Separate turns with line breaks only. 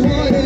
the water.